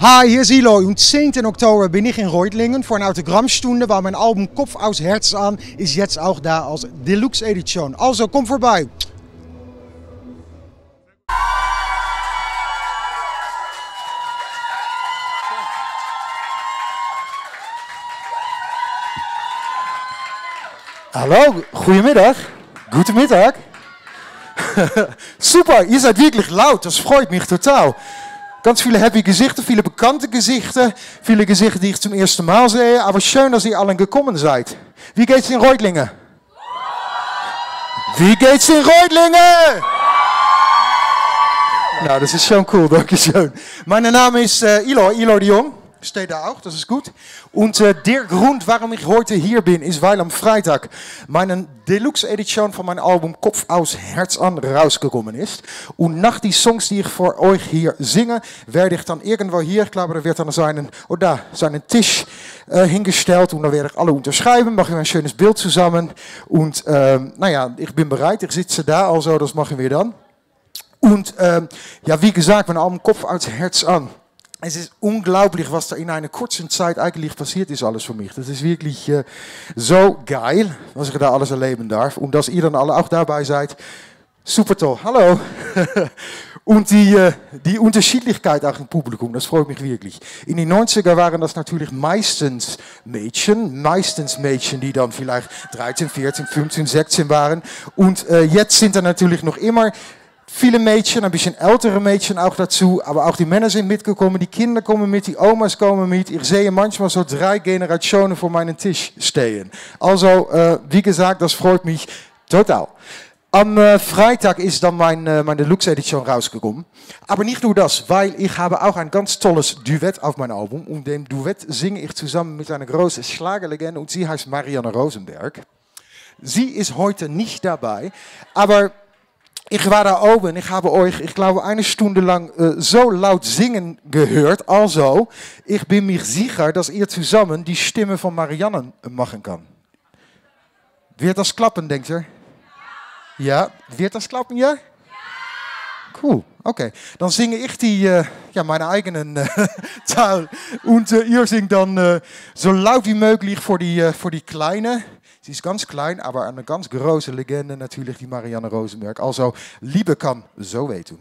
Hi, hier ist Ilo. Am 10. Oktober bin ich in Reutlingen für eine Autogrammstunde, weil mein Album Kopf aus Herz an ist jetzt auch da als Deluxe Edition. Also komm vorbei. Hallo, goedemiddag. Goedemiddag. Super, ihr seid wirklich laut, das freut mich total. Ganz viele happy Gesichter, viele bekannte Gesichter, viele Gesichter, die ich zum ersten Mal sehe. Aber schön, dass ihr allen gekommen seid. Wie geht's in Reutlingen? Wie geht's in Reutlingen? Nou, das ist schon cool, schön. Mein Name ist äh, Ilo, Ilo de Jong. Steht da auch, das ist gut. Und äh, der Grund, warum ich heute hier bin, ist, weil am Freitag meine Deluxe-Edition von meinem Album Kopf aus Herz an rausgekommen ist. Und nach die Songs, die ich für euch hier singe, werde ich dann irgendwo hier, ich glaube, da wird dann seinen, oh da, Tisch äh, hingestellt und dann werde ich alle unterschreiben, mache ich ein schönes Bild zusammen. Und ähm, naja, ich bin bereit, ich sitze da, also das machen wir dann. Und ähm, ja, wie gesagt, mein Album Kopf aus Herz an. Es ist unglaublich, was da in einer kurzen Zeit eigentlich passiert ist, alles für mich. Das ist wirklich äh, so geil, was ich da alles erleben darf. Und dass ihr dann alle auch dabei seid. Super toll. Hallo. Und die, äh, die Unterschiedlichkeit auch im Publikum, das freut mich wirklich. In den 90er waren das natürlich meistens Mädchen, meistens Mädchen, die dann vielleicht 13, 14, 15, 16 waren. Und äh, jetzt sind da natürlich noch immer viele Mädchen, ein bisschen ältere Mädchen auch dazu, aber auch die Männer sind mitgekommen, die Kinder kommen mit, die Omas kommen mit. Ich sehe manchmal so drei Generationen vor meinem Tisch stehen. Also, äh, wie gesagt, das freut mich total. Am äh, Freitag ist dann mein, äh, meine Deluxe-Edition rausgekommen. Aber nicht nur das, weil ich habe auch ein ganz tolles Duett auf meinem Album. Und dem Duett singe ich zusammen mit einer großen Schlagerlegende und sie heißt Marianne Rosenberg. Sie ist heute nicht dabei, aber ich war da oben, ich habe euch, ich glaube, eine Stunde lang äh, so laut singen gehört. Also, ich bin mir sicher, dass ihr zusammen die Stimme von Marianne machen kann. Wird das klappen, denkt ihr? Ja, wird das klappen, ja? Cool, okay. Dann singe ich die, äh, ja, meine eigenen äh, Taal. Und äh, ihr singt dann laut wie möglich für die, äh, für die Kleine. Sie ist ganz klein, aber eine ganz große Legende natürlich, die Marianne Rosenberg. Also, Liebe kann so wehtun.